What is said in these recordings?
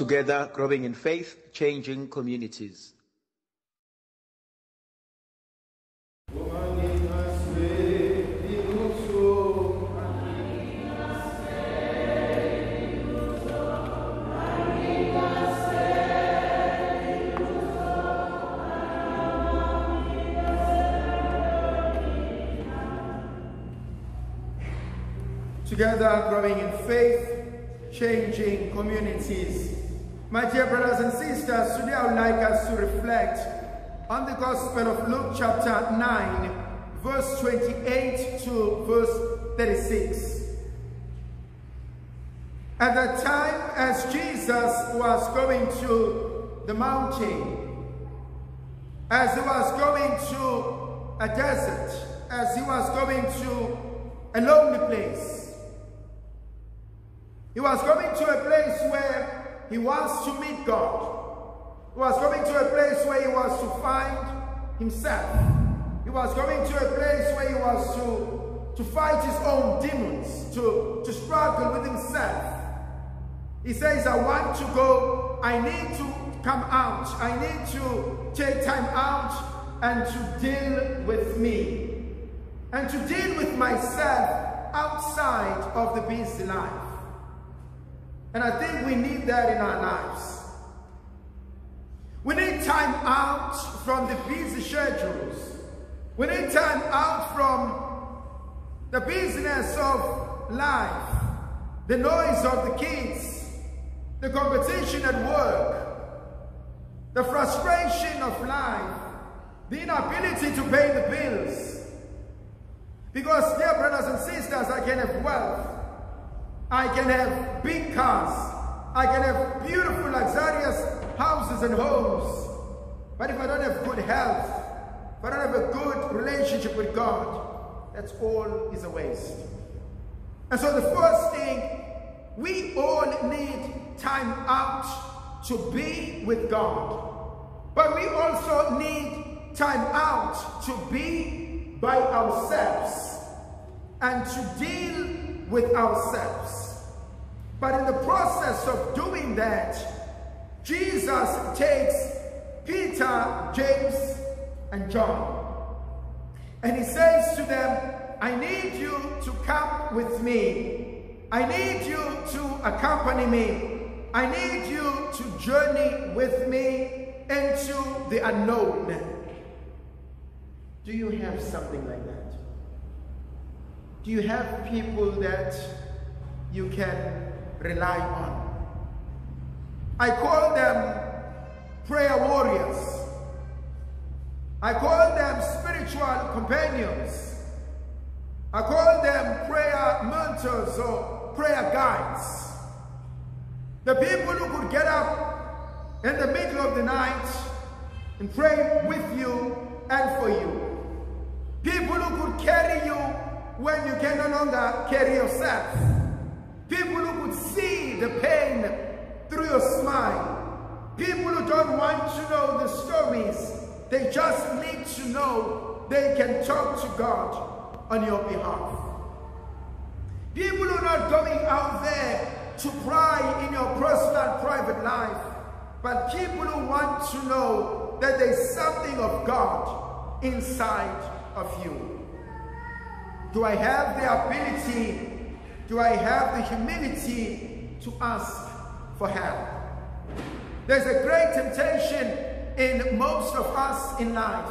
Together, growing in faith, changing communities. Together, growing in faith, changing communities. My dear brothers and sisters, today I would like us to reflect on the Gospel of Luke chapter 9, verse 28 to verse 36. At that time, as Jesus was going to the mountain, as he was going to a desert, as he was going to a lonely place, he was coming to a place where he wants to meet God. He was coming to a place where he was to find himself. He was coming to a place where he was to, to fight his own demons, to, to struggle with himself. He says, I want to go, I need to come out, I need to take time out and to deal with me. And to deal with myself outside of the busy life. And I think we need that in our lives. We need time out from the busy schedules. We need time out from the business of life, the noise of the kids, the competition at work, the frustration of life, the inability to pay the bills. Because, dear brothers and sisters, I can have wealth, I can have big cars. I can have beautiful, luxurious houses and homes. But if I don't have good health, if I don't have a good relationship with God, that's all is a waste. And so the first thing, we all need time out to be with God. But we also need time out to be by ourselves and to deal with ourselves. But in the process of doing that, Jesus takes Peter, James, and John. And he says to them, I need you to come with me. I need you to accompany me. I need you to journey with me into the unknown. Do you have something like that? Do you have people that you can rely on? I call them prayer warriors. I call them spiritual companions. I call them prayer mentors or prayer guides. The people who could get up in the middle of the night and pray with you and for you. People who could when you can no longer carry yourself. People who could see the pain through your smile. People who don't want to know the stories. They just need to know they can talk to God on your behalf. People who are not going out there to pry in your personal private life, but people who want to know that there's something of God inside of you. Do I have the ability? Do I have the humility to ask for help? There's a great temptation in most of us in life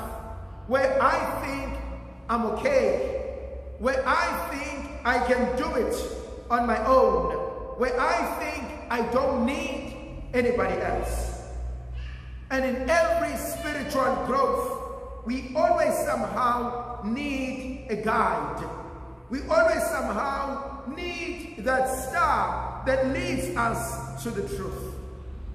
where I think I'm okay, where I think I can do it on my own, where I think I don't need anybody else. And in every spiritual growth, we always somehow need a guide. We always somehow need that star that leads us to the truth.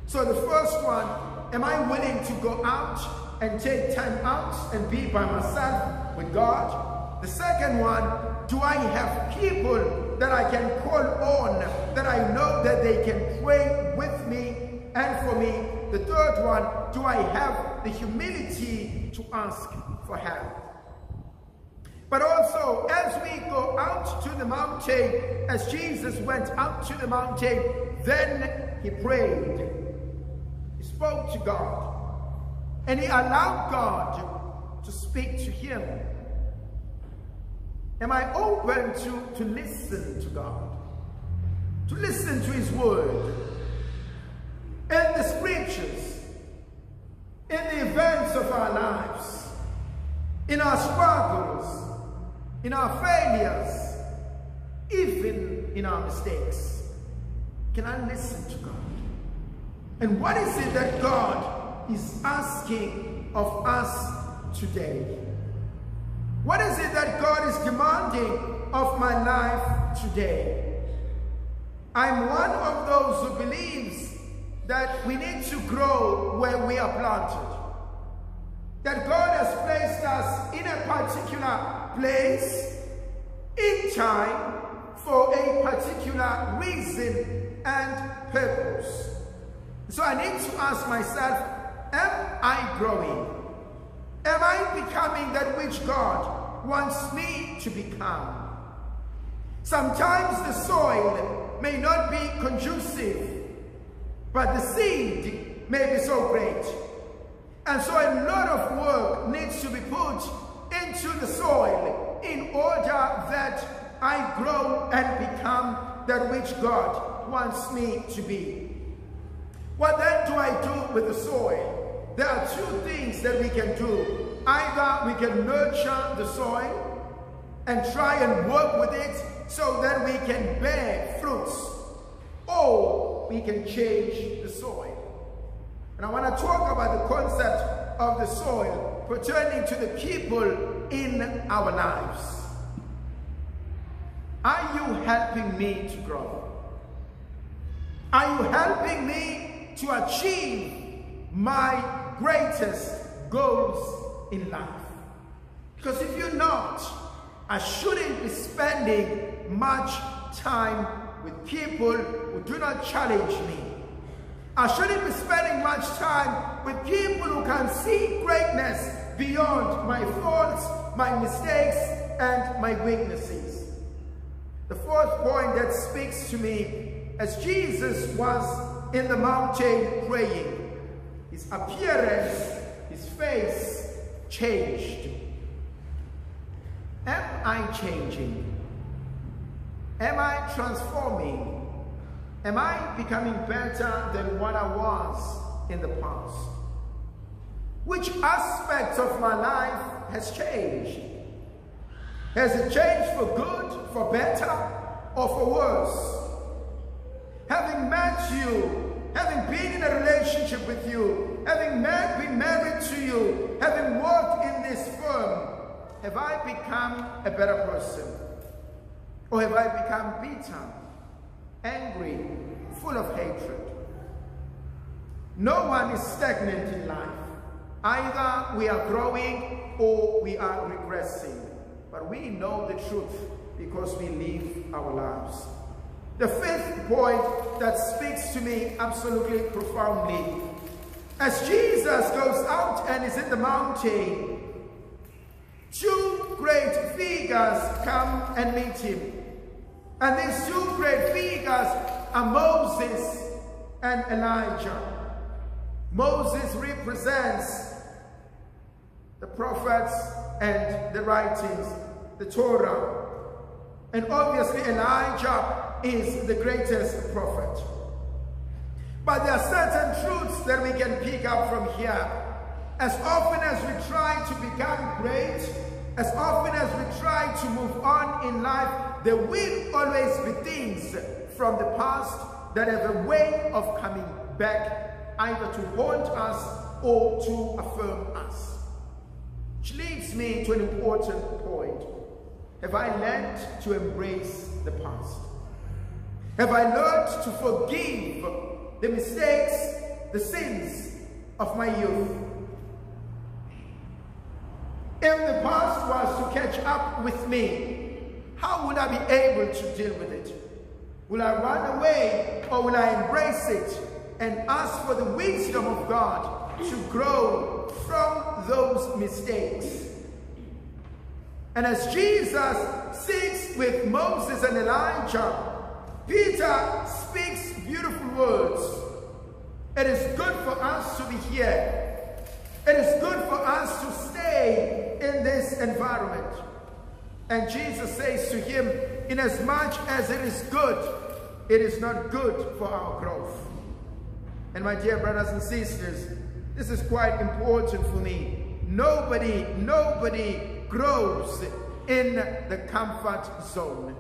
So the first one, am I willing to go out and take time out and be by myself with God? The second one, do I have people that I can call on, that I know that they can pray with me and for me? The third one, do I have the humility to ask for help? But also, as we out to the mountain, as Jesus went out to the mountain, then he prayed. He spoke to God. And he allowed God to speak to him. Am I open to, to listen to God? To listen to his word? In the scriptures, in the events of our lives, in our struggles, in our failures, even in our mistakes. Can I listen to God? And what is it that God is asking of us today? What is it that God is demanding of my life today? I'm one of those who believes that we need to grow where we are planted. That God has placed us in a particular place, in time, for a particular reason and purpose. So I need to ask myself, am I growing? Am I becoming that which God wants me to become? Sometimes the soil may not be conducive, but the seed may be so great. And so a lot of work needs to be put into the soil in order that I grow and become that which God wants me to be. What then do I do with the soil? There are two things that we can do. Either we can nurture the soil and try and work with it so that we can bear fruits, or we can change the soil. And I want to talk about the concept of the soil pertaining to the people in our lives. Are you helping me to grow? Are you helping me to achieve my greatest goals in life? Because if you're not, I shouldn't be spending much time with people who do not challenge me. I shouldn't be spending much time with people who can see greatness beyond my faults, my mistakes, and my weaknesses. The fourth point that speaks to me, as Jesus was in the mountain praying, his appearance, his face changed. Am I changing? Am I transforming? Am I becoming better than what I was in the past? Which aspect of my life has changed? Has it changed for good, for better, or for worse? Having met you, having been in a relationship with you, having met, been married to you, having worked in this firm, have I become a better person? Or have I become bitter, angry, full of hatred? No one is stagnant in life. Either we are growing or we are regressing. But we know the truth because we live our lives. The fifth point that speaks to me absolutely profoundly. As Jesus goes out and is in the mountain, two great figures come and meet him. And these two great figures are Moses and Elijah. Moses represents the prophets and the writings, the Torah. And obviously Elijah is the greatest prophet. But there are certain truths that we can pick up from here. As often as we try to become great, as often as we try to move on in life, there will always be things from the past that have a way of coming back, either to haunt us or to affirm us. Which leads me to an important point. Have I learned to embrace the past? Have I learned to forgive the mistakes, the sins of my youth? If the past was to catch up with me, how would I be able to deal with it? Will I run away or will I embrace it and ask for the wisdom of God to grow from those mistakes? And as Jesus sits with Moses and Elijah, Peter speaks beautiful words. It is good for us to be here. It is good for us to stay in this environment. And Jesus says to him, Inasmuch as it is good, it is not good for our growth. And my dear brothers and sisters, this is quite important for me. Nobody, nobody grows in the comfort zone.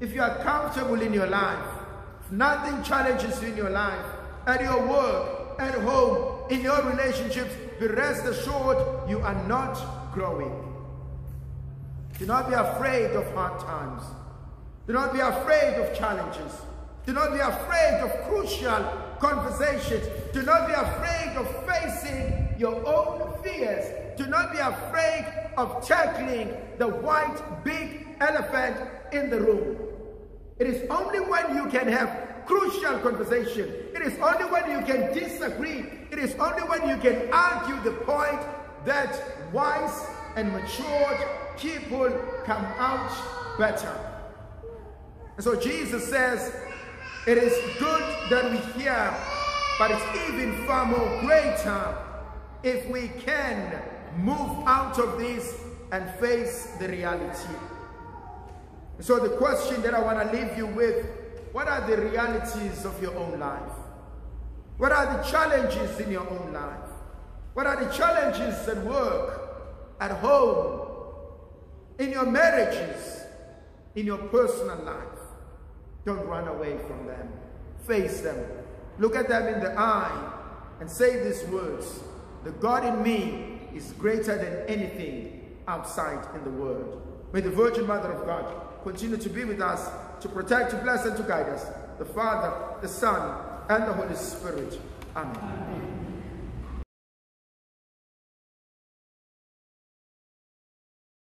If you are comfortable in your life, if nothing challenges you in your life, at your work, at home, in your relationships, be rest assured you are not growing. Do not be afraid of hard times. Do not be afraid of challenges. Do not be afraid of crucial conversations. Do not be afraid of facing your own fears. Do not be afraid of tackling the white big elephant in the room. It is only when you can have crucial conversation. It is only when you can disagree. It is only when you can argue the point that wise and matured people come out better. And so Jesus says, it is good that we hear, but it's even far more greater if we can move out of this and face the reality. So the question that I want to leave you with, what are the realities of your own life? What are the challenges in your own life? What are the challenges at work, at home, in your marriages, in your personal life? Don't run away from them. Face them. Look at them in the eye and say these words. The God in me is greater than anything outside in the world. May the Virgin Mother of God continue to be with us, to protect, to bless, and to guide us. The Father, the Son, and the Holy Spirit. Amen. Amen.